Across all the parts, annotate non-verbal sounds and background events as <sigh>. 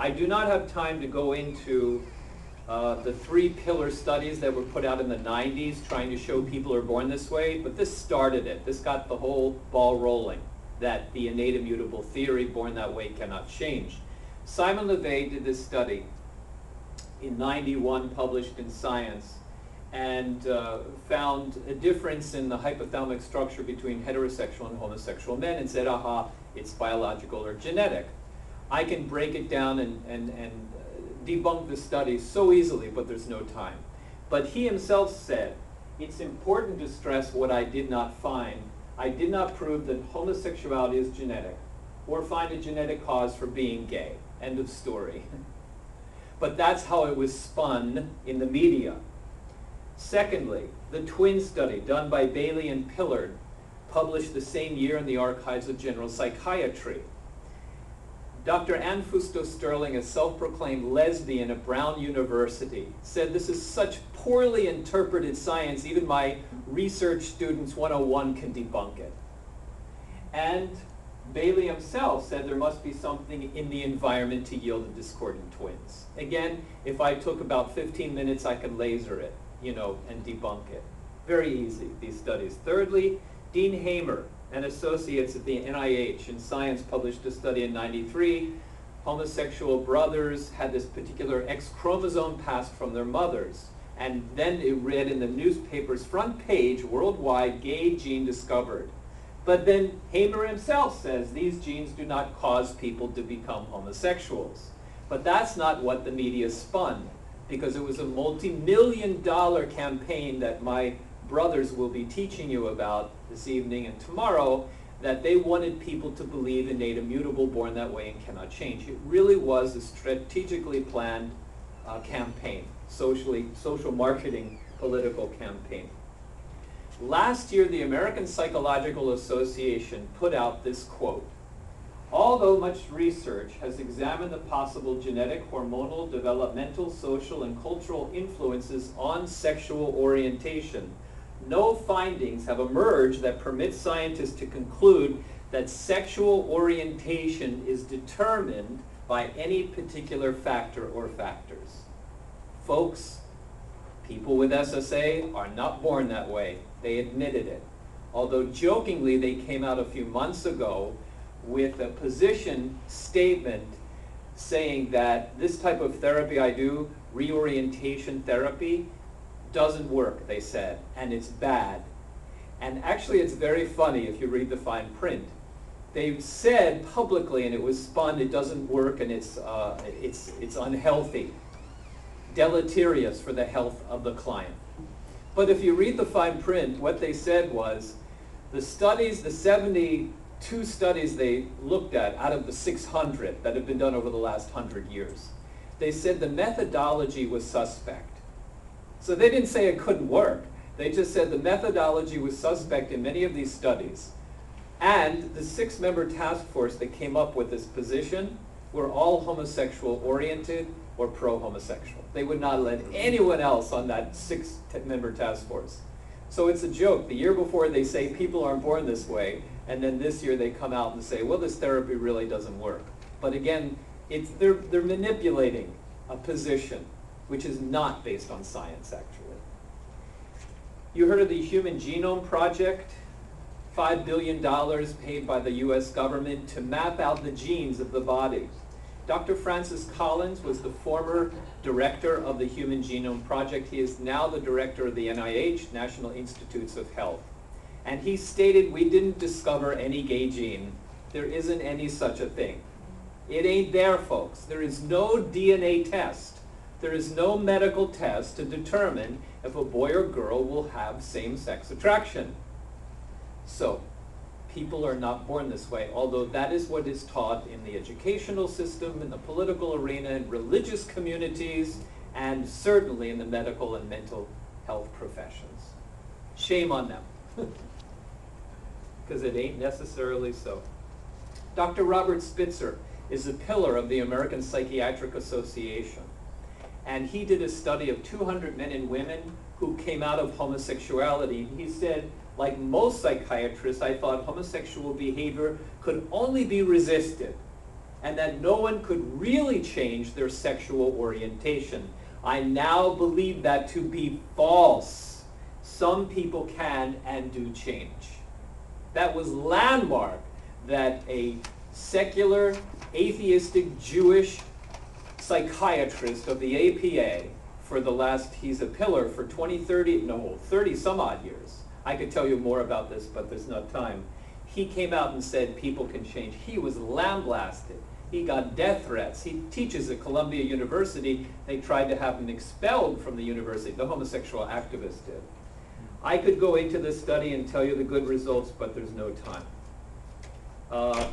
I do not have time to go into uh, the three pillar studies that were put out in the 90s trying to show people are born this way, but this started it. This got the whole ball rolling that the innate immutable theory, born that way, cannot change. Simon LeVay did this study in 91, published in Science, and uh, found a difference in the hypothalamic structure between heterosexual and homosexual men and said, aha, it's biological or genetic. I can break it down and, and, and uh, debunk the study so easily, but there's no time. But he himself said, it's important to stress what I did not find. I did not prove that homosexuality is genetic or find a genetic cause for being gay. End of story. <laughs> but that's how it was spun in the media. Secondly, the twin study done by Bailey and Pillard, published the same year in the Archives of General Psychiatry. Dr. Anne Fausto-Sterling, a self-proclaimed lesbian at Brown University, said this is such poorly interpreted science, even my research students 101 can debunk it. And Bailey himself said there must be something in the environment to yield the discordant twins. Again, if I took about 15 minutes, I could laser it, you know, and debunk it. Very easy, these studies. Thirdly, Dean Hamer and associates at the NIH in Science published a study in 93. Homosexual brothers had this particular X chromosome passed from their mothers. And then it read in the newspaper's front page, worldwide, gay gene discovered. But then Hamer himself says these genes do not cause people to become homosexuals. But that's not what the media spun, because it was a multi-million dollar campaign that my brothers will be teaching you about this evening and tomorrow, that they wanted people to believe innate immutable, born that way, and cannot change. It really was a strategically planned uh, campaign, socially, social marketing political campaign. Last year, the American Psychological Association put out this quote. Although much research has examined the possible genetic, hormonal, developmental, social, and cultural influences on sexual orientation, no findings have emerged that permit scientists to conclude that sexual orientation is determined by any particular factor or factors. Folks, people with SSA are not born that way. They admitted it. Although jokingly, they came out a few months ago with a position statement saying that this type of therapy I do, reorientation therapy, doesn't work, they said, and it's bad. And actually, it's very funny if you read the fine print. They've said publicly, and it was spun, it doesn't work, and it's, uh, it's, it's unhealthy, deleterious for the health of the client. But if you read the fine print, what they said was, the studies, the 72 studies they looked at out of the 600 that have been done over the last 100 years, they said the methodology was suspect. So they didn't say it couldn't work. They just said the methodology was suspect in many of these studies. And the six-member task force that came up with this position were all homosexual oriented or pro-homosexual. They would not let anyone else on that six-member task force. So it's a joke. The year before they say people aren't born this way, and then this year they come out and say, well, this therapy really doesn't work. But again, it's, they're, they're manipulating a position which is not based on science, actually. You heard of the Human Genome Project? $5 billion paid by the US government to map out the genes of the body. Dr. Francis Collins was the former director of the Human Genome Project. He is now the director of the NIH, National Institutes of Health. And he stated, we didn't discover any gay gene. There isn't any such a thing. It ain't there, folks. There is no DNA test there is no medical test to determine if a boy or girl will have same-sex attraction. So, people are not born this way, although that is what is taught in the educational system, in the political arena, in religious communities, and certainly in the medical and mental health professions. Shame on them, <laughs> because it ain't necessarily so. Dr. Robert Spitzer is a pillar of the American Psychiatric Association and he did a study of 200 men and women who came out of homosexuality. He said, like most psychiatrists, I thought homosexual behavior could only be resisted. and that no one could really change their sexual orientation. I now believe that to be false. Some people can and do change. That was landmark that a secular, atheistic, Jewish psychiatrist of the APA for the last, he's a pillar for 20, 30, no, 30 some odd years. I could tell you more about this, but there's not time. He came out and said people can change. He was lambasted. He got death threats. He teaches at Columbia University. They tried to have him expelled from the university. The homosexual activist did. I could go into this study and tell you the good results, but there's no time. Uh,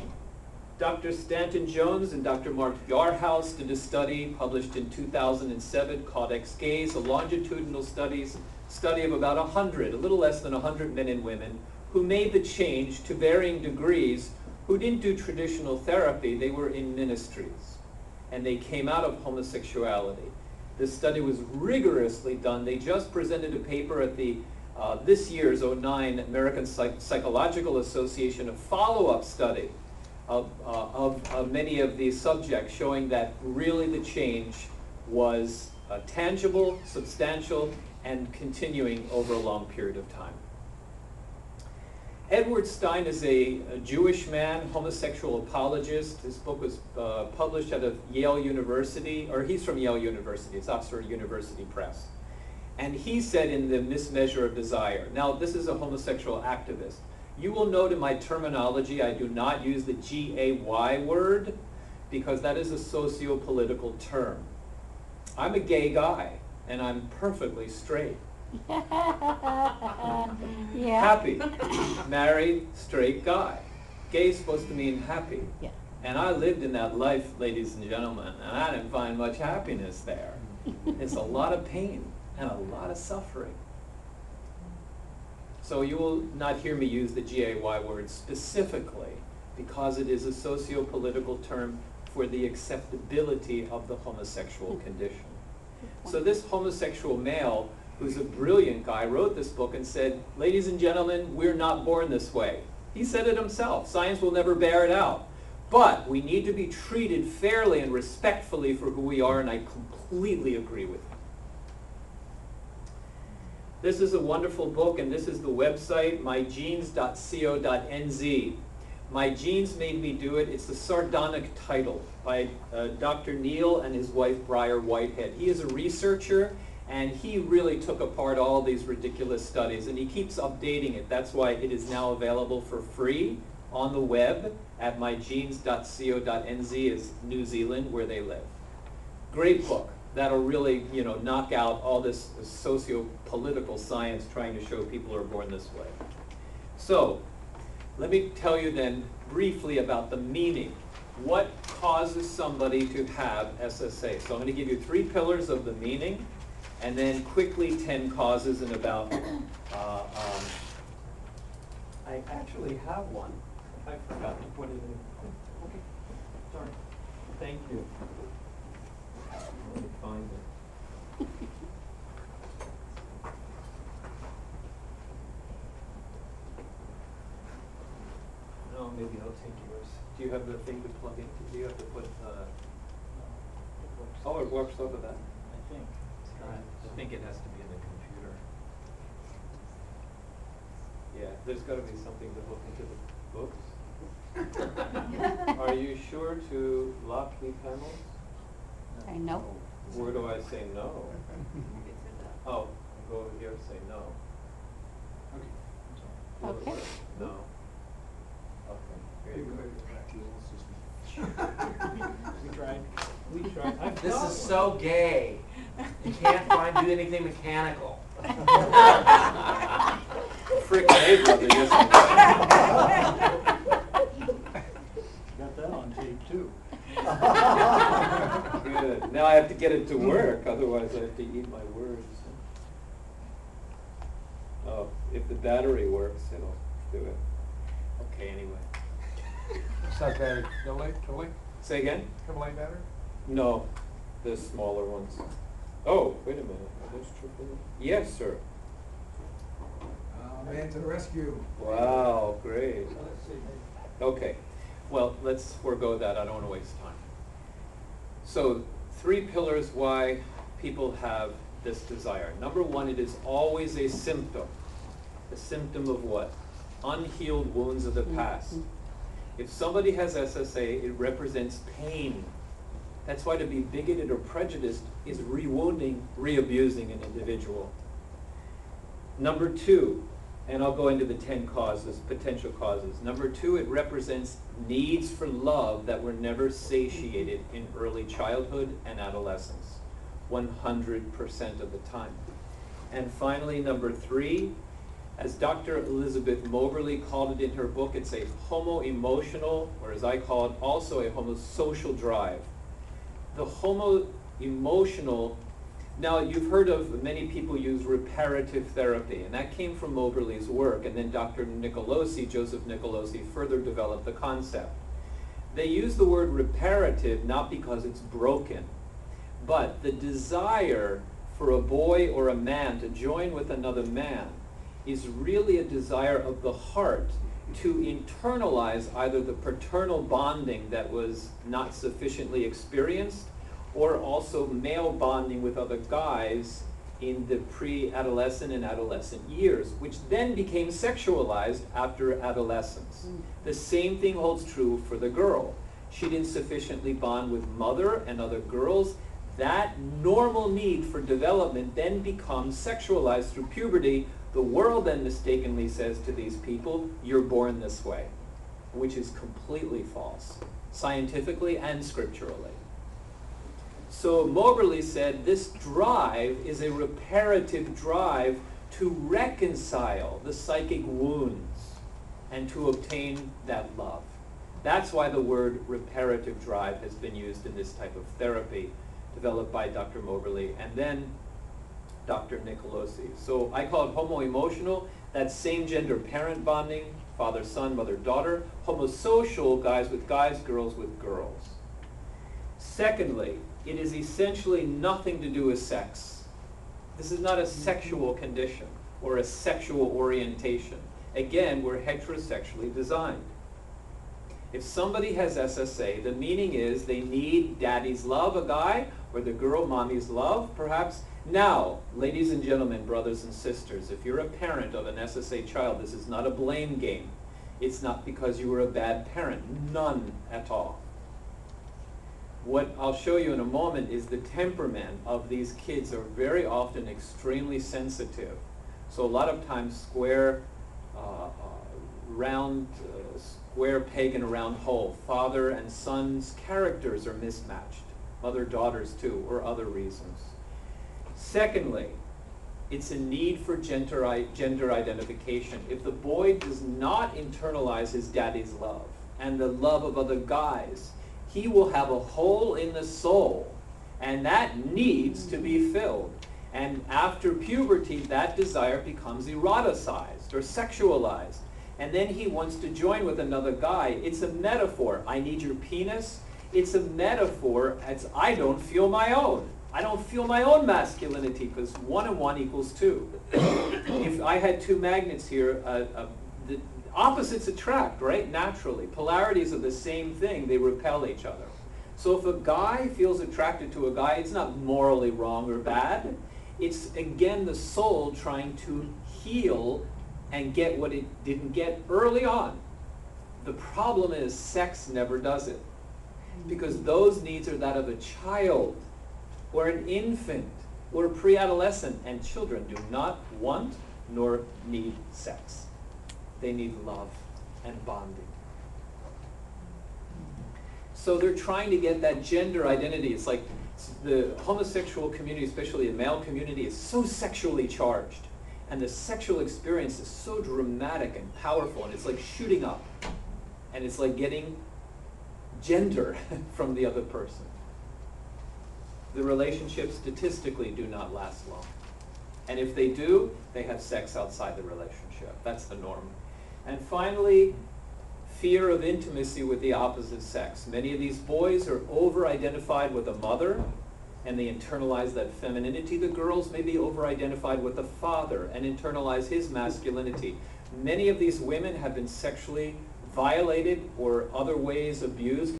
Dr. Stanton Jones and Dr. Mark Yarhouse did a study published in 2007 called Ex-Gays, a longitudinal studies, study of about 100, a little less than 100 men and women, who made the change to varying degrees, who didn't do traditional therapy, they were in ministries. And they came out of homosexuality. This study was rigorously done. They just presented a paper at the uh, this year's 09 American Psych Psychological Association, a follow-up study of, uh, of, of, many of these subjects showing that really the change was uh, tangible, substantial, and continuing over a long period of time. Edward Stein is a, a Jewish man, homosexual apologist. His book was uh, published at a Yale University, or he's from Yale University, it's Oxford University Press. And he said in The Mismeasure of Desire, now this is a homosexual activist, you will note in my terminology I do not use the G-A-Y word because that is a socio-political term. I'm a gay guy and I'm perfectly straight. <laughs> yeah. Happy, married, straight guy. Gay is supposed to mean happy. Yeah. And I lived in that life, ladies and gentlemen, and I didn't find much happiness there. <laughs> it's a lot of pain and a lot of suffering. So you will not hear me use the G-A-Y word specifically because it is a socio-political term for the acceptability of the homosexual hmm. condition. So this homosexual male, who's a brilliant guy, wrote this book and said, ladies and gentlemen, we're not born this way. He said it himself. Science will never bear it out. But we need to be treated fairly and respectfully for who we are, and I completely agree with him. This is a wonderful book, and this is the website, mygenes.co.nz. My Genes Made Me Do It. It's a sardonic title by uh, Dr. Neil and his wife, Briar Whitehead. He is a researcher, and he really took apart all these ridiculous studies, and he keeps updating it. That's why it is now available for free on the web at mygenes.co.nz is New Zealand, where they live. Great book that'll really, you know, knock out all this socio-political science trying to show people are born this way. So, let me tell you then briefly about the meaning. What causes somebody to have SSA? So I'm going to give you three pillars of the meaning, and then quickly 10 causes and about, uh, um, I actually have one. I forgot to put it in. Okay, sorry. Thank you. Let me find it. No, maybe I'll take yours. Do you have the thing to plug into? Do you have to put, uh, oh, it works over that? I think. I think it has to be in the computer. Yeah, there's gotta be something to hook into the books. <laughs> Are you sure to lock the panels? I know. Where do I say no? <laughs> Oh, go over here and say no. Will it Okay. work? No. Okay, here you. <laughs> We tried. We tried. I've This got is one. so gay. You can't find do anything mechanical. Frick A, brother, yes. Got that on tape too. Good. Now I have to get it to work, otherwise I have to eat my words. Oh, if the battery works, it'll do it. Okay, anyway. Is that battery, double double Say again? double A battery? No, the smaller ones. Oh, wait a minute, are those triple? Yes, sir. Uh, man to the rescue. Wow, great. Okay. well, let's forego that, I don't wanna waste time. So, three pillars why people have this desire. Number one, it is always a symptom. A symptom of what? Unhealed wounds of the mm-hmm. past. If somebody has SSA, it represents pain. That's why to be bigoted or prejudiced is re-wounding, re-abusing an individual. Number two, and I'll go into the ten causes, potential causes. Number two, it represents needs for love that were never satiated in early childhood and adolescence, one hundred percent of the time. And finally, number three, as Dr. Elizabeth Moberly called it in her book, it's a homo-emotional, or as I call it, also a homosocial drive. The homo-emotional now, you've heard of many people use reparative therapy, and that came from Moberly's work, and then Dr. Nicolosi, Joseph Nicolosi, further developed the concept. They use the word reparative not because it's broken, but the desire for a boy or a man to join with another man is really a desire of the heart to internalize either the paternal bonding that was not sufficiently experienced or also male bonding with other guys in the pre-adolescent and adolescent years, which then became sexualized after adolescence. Mm. The same thing holds true for the girl. She didn't sufficiently bond with mother and other girls. That normal need for development then becomes sexualized through puberty. The world then mistakenly says to these people, you're born this way, which is completely false, scientifically and scripturally. So Moberly said this drive is a reparative drive to reconcile the psychic wounds and to obtain that love. That's why the word reparative drive has been used in this type of therapy developed by Dr. Moberly and then Dr. Nicolosi. So I call it homo-emotional, that same gender parent bonding, father-son, mother-daughter, homosocial, guys with guys, girls with girls. Secondly, it is essentially nothing to do with sex. This is not a mm-hmm. sexual condition or a sexual orientation. Again, we're heterosexually designed. If somebody has SSA, the meaning is they need daddy's love, a guy, or the girl mommy's love, perhaps. Now, ladies and gentlemen, brothers and sisters, if you're a parent of an SSA child, this is not a blame game. It's not because you were a bad parent. None at all. What I'll show you in a moment is the temperament of these kids are very often extremely sensitive. So a lot of times square, uh, uh, round, uh, square peg in a round hole. Father and son's characters are mismatched. Mother, daughters too, or other reasons. Secondly, it's a need for gender, gender identification. If the boy does not internalize his daddy's love and the love of other guys, he will have a hole in the soul, and that needs to be filled. And after puberty, that desire becomes eroticized or sexualized. And then he wants to join with another guy. It's a metaphor. I need your penis. It's a metaphor as I don't feel my own. I don't feel my own masculinity because one and one equals two. <coughs> if I had two magnets here, uh, uh, the opposites attract, right? Naturally. Polarities are the same thing. They repel each other. So if a guy feels attracted to a guy, it's not morally wrong or bad. It's, again, the soul trying to heal and get what it didn't get early on. The problem is sex never does it. Because those needs are that of a child or an infant or a pre-adolescent, and children do not want nor need sex. They need love and bonding. So they're trying to get that gender identity. It's like the homosexual community, especially the male community, is so sexually charged. And the sexual experience is so dramatic and powerful, and it's like shooting up. And it's like getting gender <laughs> from the other person. The relationships statistically do not last long. And if they do, they have sex outside the relationship. That's the norm. And finally, fear of intimacy with the opposite sex. Many of these boys are over-identified with a mother, and they internalize that femininity. The girls may be over-identified with the father and internalize his masculinity. Many of these women have been sexually violated or other ways abused